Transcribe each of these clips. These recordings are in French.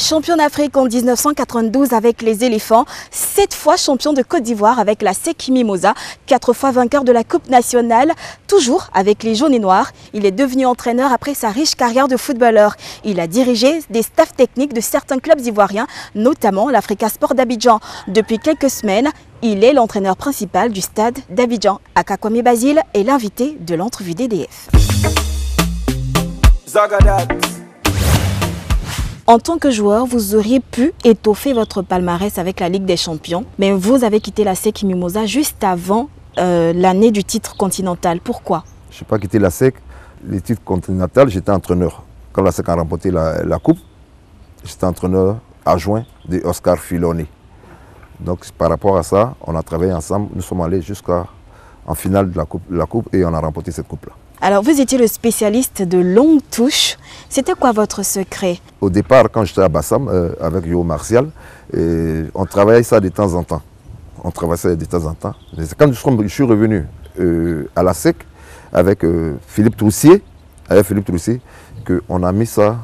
Champion d'Afrique en 1992 avec les éléphants, sept fois champion de Côte d'Ivoire avec la SEC Mimosa, quatre fois vainqueur de la Coupe nationale, toujours avec les jaunes et noirs. Il est devenu entraîneur après sa riche carrière de footballeur. Il a dirigé des staffs techniques de certains clubs ivoiriens, notamment l'Africa Sport d'Abidjan. Depuis quelques semaines, il est l'entraîneur principal du stade d'Abidjan. Akakwame Basile est l'invité de l'entrevue DDF. En tant que joueur, vous auriez pu étoffer votre palmarès avec la Ligue des Champions, mais vous avez quitté la SEC Mimosa juste avant euh, l'année du titre continental. Pourquoi? Je n'ai pas quitté la SEC. Le titre continental, j'étais entraîneur. Quand la SEC a remporté la, la Coupe, j'étais entraîneur adjoint de Oscar Filoni. Donc par rapport à ça, on a travaillé ensemble. Nous sommes allés jusqu'en finale de la coupe, la coupe et on a remporté cette coupe-là. Alors vous étiez le spécialiste de longues touches. C'était quoi votre secret Au départ, quand j'étais à Bassam euh, avec Yo Martial, on travaillait ça de temps en temps. On travaillait ça de temps en temps. Et Quand je suis revenu euh, à la SEC avec euh, Philippe Troussier, avec Philippe Troussier, qu'on a mis ça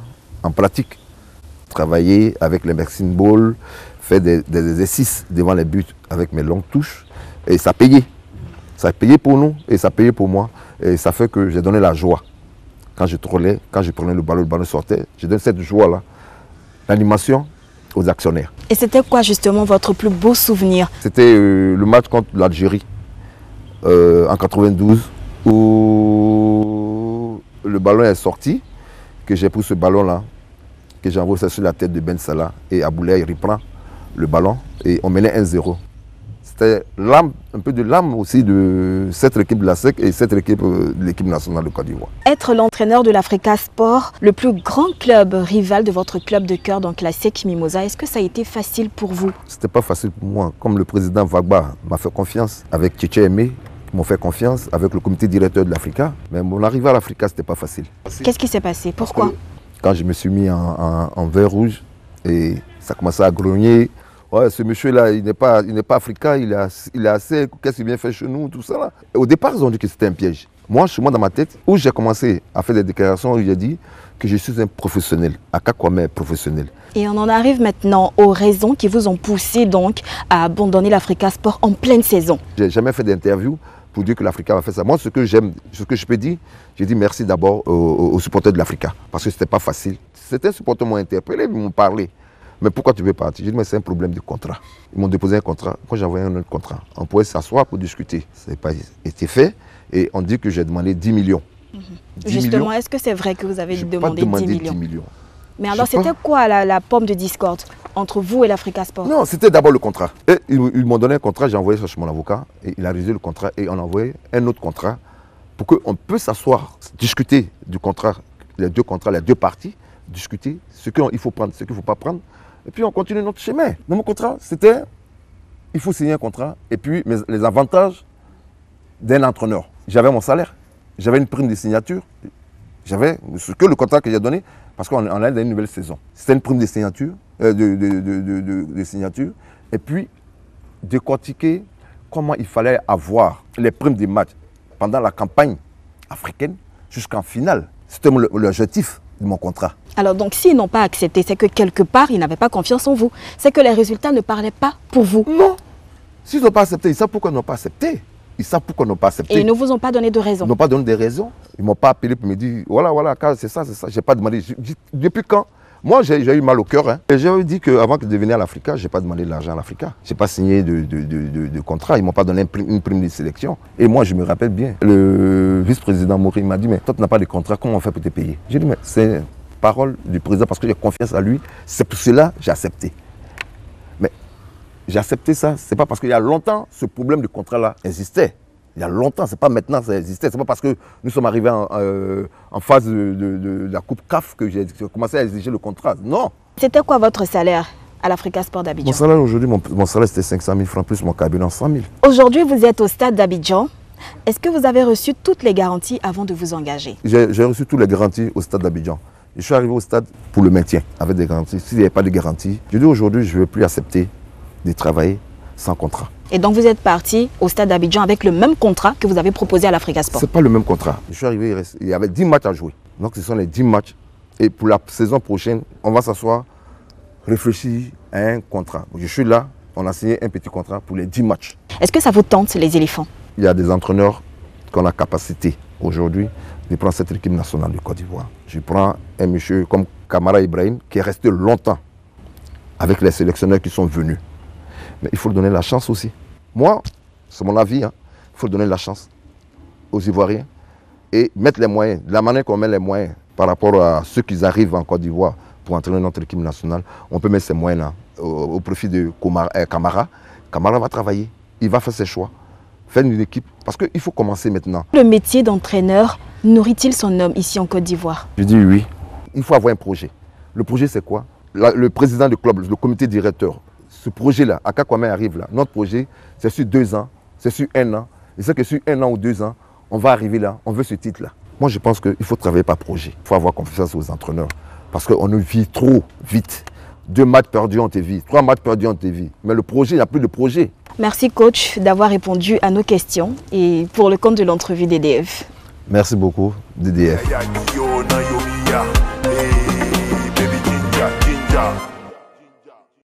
en pratique. Travailler avec les Maxine Ball, faire des, des exercices devant les buts avec mes longues touches. Et ça payait. Ça payait pour nous et ça payait pour moi. Et ça fait que j'ai donné la joie. Quand je trollais, quand je prenais le ballon, le ballon sortait, j'ai donné cette joie-là, l'animation aux actionnaires. Et c'était quoi justement votre plus beau souvenir? C'était euh, le match contre l'Algérie euh, en 92 où le ballon est sorti, que j'ai pris ce ballon-là, que j'ai envoyé ça sur la tête de Ben Salah et Aboulay reprend le ballon et on menait 1-0. C'était l'âme, un peu de l'âme aussi de cette équipe de la SEC et cette équipe euh, de l'équipe nationale de Côte d'Ivoire. Être l'entraîneur de l'Africa Sport, le plus grand club rival de votre club de cœur, donc la SEC Mimosa, est-ce que ça a été facile pour vous? C'était pas facile pour moi. Comme le président Vagba m'a fait confiance, avec Tchétché Aimé, qui m'ont fait confiance, avec le comité directeur de l'Africa. Mais mon arrivée à l'Africa, c'était pas facile. Qu'est-ce qui s'est passé? Pourquoi? Quand je me suis mis en, en- en vert rouge et ça commençait à grogner, ouais, ce monsieur-là, il n'est pas, il n'est pas africain, il est, assez- il est assez, qu'est-ce qu'il vient faire chez nous, tout ça là. Et au départ, ils ont dit que c'était un piège. Moi, chez moi, dans ma tête, où j'ai commencé à faire des déclarations, j'ai dit que je suis un professionnel, à Kakwame professionnel. Et on en arrive maintenant aux raisons qui vous ont poussé donc à abandonner l'Africa Sport en pleine saison. J'ai jamais fait d'interview pour dire que l'Africa va faire ça. Moi, ce que j'aime, ce que je peux dire, j'ai dit merci d'abord aux supporters de l'Africa, parce que c'était pas facile. Certains supporters m'ont interpellé, ils m'ont parlé. Mais pourquoi tu veux partir? J'ai dit, mais c'est un problème de contrat. Ils m'ont déposé un contrat. Quand j'ai envoyé un autre contrat, on pouvait s'asseoir pour discuter. Ça n'a pas été fait. Et on dit que j'ai demandé 10 millions. 10 Justement, millions, est-ce que c'est vrai que vous avez j'ai pas demandé demandé 10 millions? Mais alors, pas. c'était quoi la, la pomme de discorde entre vous et l'Africa Sport? Non, c'était d'abord le contrat. Et ils, ils m'ont donné un contrat, j'ai envoyé ça chez mon avocat, et il a réalisé le contrat, et on a envoyé un autre contrat pour qu'on puisse s'asseoir, discuter du contrat, les deux contrats, les deux parties, discuter ce qu'il faut prendre, ce qu'il ne faut pas prendre, et puis on continue notre chemin. Dans mon contrat, c'était, il faut signer un contrat, et puis les avantages d'un entraîneur. J'avais mon salaire, j'avais une prime de signature, j'avais que le contrat que j'ai donné, parce qu'on on allait dans une nouvelle saison. C'était une prime de signature, euh, de, de- signature, et puis décortiquer comment il fallait avoir les primes des matchs pendant la campagne africaine jusqu'en finale. C'était l'objectif de mon contrat. Alors donc s'ils n'ont pas accepté, c'est que quelque part, ils n'avaient pas confiance en vous. C'est que les résultats ne parlaient pas pour vous. Non S'ils n'ont pas accepté, ils savent pourquoi ils n'ont pas accepté. Ils savent pourquoi ils n'ont pas accepté. Et ils ne vous ont pas donné de Ils raison. n'ont pas donné des raisons. Ils ne m'ont pas appelé pour me dire voilà, voilà, c'est ça, c'est ça. Je n'ai pas demandé. Je- je- depuis quand Moi, j'ai eu mal au cœur. Hein. Et j'ai dit qu'avant de venir à l'Africa, je n'ai pas demandé de l'argent à l'Africa. Je n'ai pas signé de, de, de- contrat. Ils ne m'ont pas donné une prime, de sélection. Et moi, je me rappelle bien, le vice-président Maury m'a dit Mais toi, tu n'as pas de contrat, comment on fait pour te payer? J'ai dit Mais c'est parole du président parce que j'ai confiance à lui. C'est pour cela que j'ai accepté. Mais j'ai accepté ça, c'est pas parce qu'il y a longtemps, ce problème de contrat-là existait. Il y a longtemps, c'est pas maintenant que ça existait. C'est pas parce que nous sommes arrivés en, euh, en phase de, de- de la Coupe CAF que j'ai commencé à exiger le contrat. Non. C'était quoi votre salaire à l'Africa Sport Mon d'Abidjan salaire aujourd'hui, mon, mon salaire c'était 500 000 francs plus mon cabinet 100 000. Aujourd'hui, vous êtes au stade d'Abidjan. Est-ce que vous avez reçu toutes les garanties avant de vous engager? J'ai j'ai reçu toutes les garanties au stade d'Abidjan. Je suis arrivé au stade pour le maintien, avec des garanties. S'il n'y avait pas de garanties, je dis aujourd'hui, je ne vais plus accepter de travailler sans contrat. Et donc vous êtes parti au stade d'Abidjan avec le même contrat que vous avez proposé à l'Africa Sport. Ce n'est pas le même contrat. Je suis arrivé, il y avait 10 matchs à jouer. Donc ce sont les 10 matchs. Et pour la saison prochaine, on va s'asseoir réfléchi à un contrat. Je suis là, on a signé un petit contrat pour les 10 matchs. Est-ce que ça vous tente, les éléphants? Il y a des entraîneurs qui ont la capacité aujourd'hui de prendre cette équipe nationale du Côte d'Ivoire. Je prends un monsieur comme Kamara Ibrahim qui est resté longtemps avec les sélectionneurs qui sont venus. Mais il faut donner la chance aussi. Moi, c'est mon avis, hein, il faut donner la chance aux Ivoiriens et mettre les moyens, de la manière qu'on met les moyens par rapport à ceux qui arrivent en Côte d'Ivoire pour entraîner notre équipe nationale, on peut mettre ces moyens-là au, profit de euh, Kamara. Kamara va travailler, il va faire ses choix, faire une équipe, parce qu'il faut commencer maintenant. Le métier d'entraîneur nourrit-il son homme ici en Côte d'Ivoire? Je dis oui. Il faut avoir un projet. Le projet, c'est quoi? Le président du club, le comité directeur, ce projet-là, à Kakwame arrive là, notre projet, c'est sur deux ans, c'est sur un an. Et c'est que sur un an ou deux ans, on va arriver là, on veut ce titre-là. Moi, je pense qu'il faut travailler par projet. Il faut avoir confiance aux entraîneurs. Parce qu'on nous vit trop vite. Deux matchs perdus, on te vit. Trois matchs perdus, on te vit. Mais le projet, il n'y a plus de projet. Merci, coach, d'avoir répondu à nos questions et pour le compte de l'entrevue DDF. Merci beaucoup, DDF.